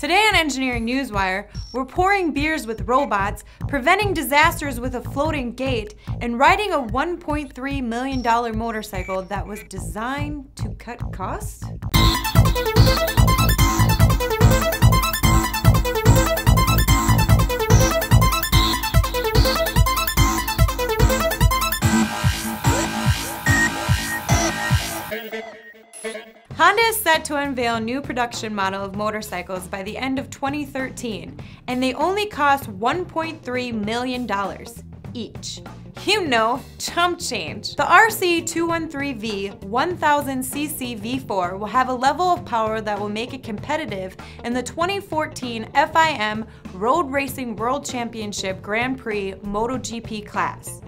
Today on Engineering Newswire, we're pouring beers with robots, preventing disasters with a floating gate, and riding a $1.3 million motorcycle that was designed to cut costs? Honda is set to unveil a new production model of motorcycles by the end of 2013, and they only cost $1.3 million each. You know, chump change. The RC213V 1000cc V4 will have a level of power that will make it competitive in the 2014 FIM Road Racing World Championship Grand Prix MotoGP class.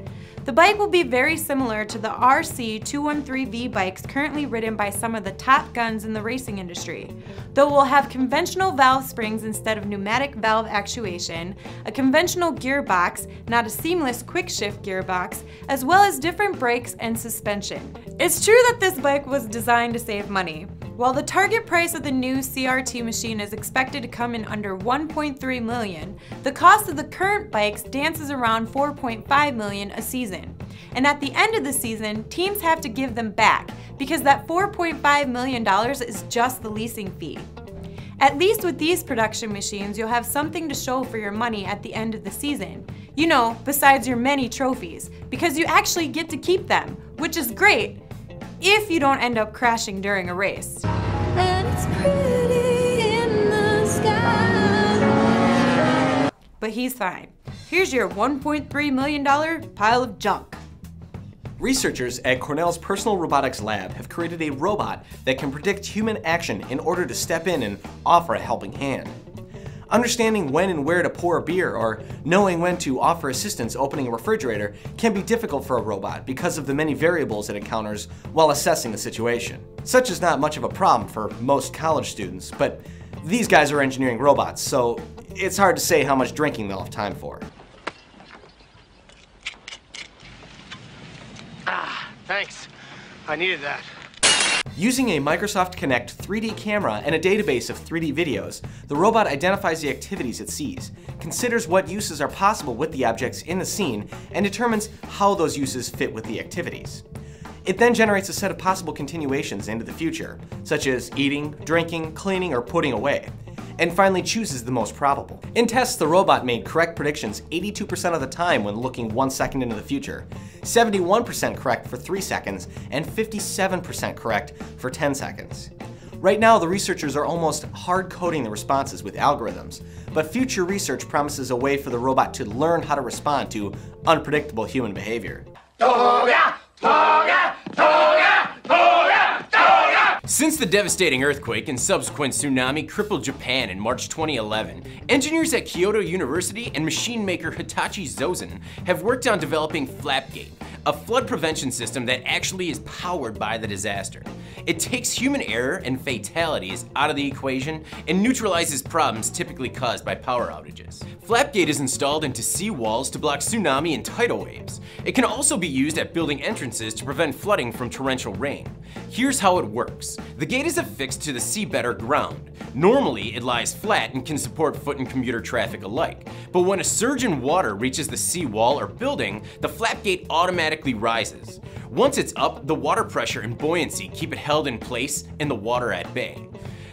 The bike will be very similar to the RC213V bikes currently ridden by some of the top guns in the racing industry, though it will have conventional valve springs instead of pneumatic valve actuation, a conventional gearbox, not a seamless quick shift gearbox, as well as different brakes and suspension. It's true that this bike was designed to save money, while the target price of the new CRT machine is expected to come in under 1.3 million, the cost of the current bikes dances around 4.5 million a season. And at the end of the season, teams have to give them back because that 4.5 million dollars is just the leasing fee. At least with these production machines, you'll have something to show for your money at the end of the season. You know, besides your many trophies, because you actually get to keep them, which is great, if you don't end up crashing during a race. But he's fine. Here's your $1.3 million pile of junk. Researchers at Cornell's Personal Robotics Lab have created a robot that can predict human action in order to step in and offer a helping hand. Understanding when and where to pour a beer or knowing when to offer assistance opening a refrigerator can be difficult for a robot because of the many variables it encounters while assessing the situation. Such is not much of a problem for most college students, but these guys are engineering robots, so it's hard to say how much drinking they'll have time for. Ah, thanks. I needed that. Using a Microsoft Kinect 3D camera and a database of 3D videos, the robot identifies the activities it sees, considers what uses are possible with the objects in the scene, and determines how those uses fit with the activities. It then generates a set of possible continuations into the future, such as eating, drinking, cleaning, or putting away and finally chooses the most probable. In tests, the robot made correct predictions 82% of the time when looking one second into the future, 71% correct for 3 seconds, and 57% correct for 10 seconds. Right now, the researchers are almost hard coding the responses with algorithms, but future research promises a way for the robot to learn how to respond to unpredictable human behavior. Toga! Toga! Toga! Toga! Since the devastating earthquake and subsequent tsunami crippled Japan in March 2011, engineers at Kyoto University and machine maker Hitachi Zosen have worked on developing Flapgate, a flood prevention system that actually is powered by the disaster. It takes human error and fatalities out of the equation and neutralizes problems typically caused by power outages. Flapgate is installed into sea walls to block tsunami and tidal waves. It can also be used at building entrances to prevent flooding from torrential rain. Here's how it works. The gate is affixed to the seabed or ground. Normally, it lies flat and can support foot and commuter traffic alike. But when a surge in water reaches the sea wall or building, the flapgate automatically rises. Once it's up, the water pressure and buoyancy keep it held in place and the water at bay.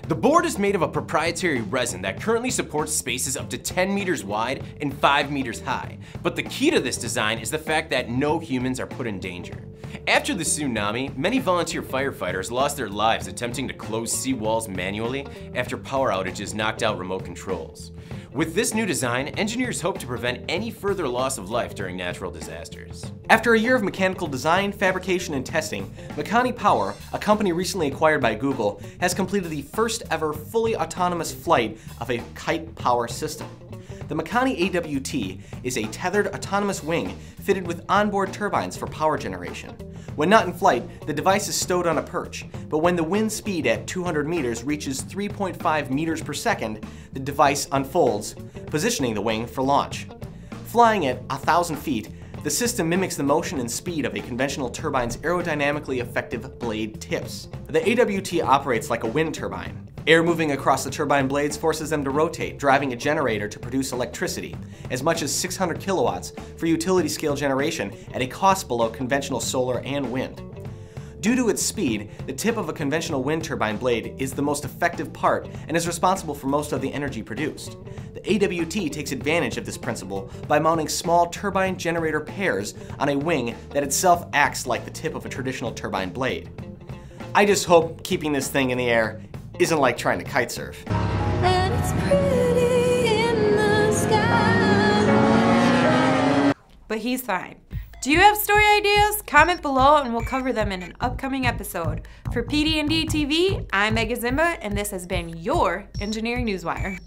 The board is made of a proprietary resin that currently supports spaces up to 10 meters wide and 5 meters high. But the key to this design is the fact that no humans are put in danger. After the tsunami, many volunteer firefighters lost their lives attempting to close seawalls manually after power outages knocked out remote controls. With this new design, engineers hope to prevent any further loss of life during natural disasters. After a year of mechanical design, fabrication, and testing, Makani Power, a company recently acquired by Google, has completed the first ever fully autonomous flight of a kite power system. The Makani AWT is a tethered autonomous wing fitted with onboard turbines for power generation. When not in flight, the device is stowed on a perch, but when the wind speed at 200 meters reaches 3.5 meters per second, the device unfolds, positioning the wing for launch. Flying at 1,000 feet, the system mimics the motion and speed of a conventional turbine's aerodynamically effective blade tips. The AWT operates like a wind turbine. Air moving across the turbine blades forces them to rotate, driving a generator to produce electricity, as much as 600 kilowatts for utility scale generation at a cost below conventional solar and wind. Due to its speed, the tip of a conventional wind turbine blade is the most effective part and is responsible for most of the energy produced. The AWT takes advantage of this principle by mounting small turbine generator pairs on a wing that itself acts like the tip of a traditional turbine blade. I just hope keeping this thing in the air isn't like trying to kite surf. But he's fine. Do you have story ideas? Comment below and we'll cover them in an upcoming episode. For PD&D TV, I'm Megan Zimba and this has been your Engineering Newswire.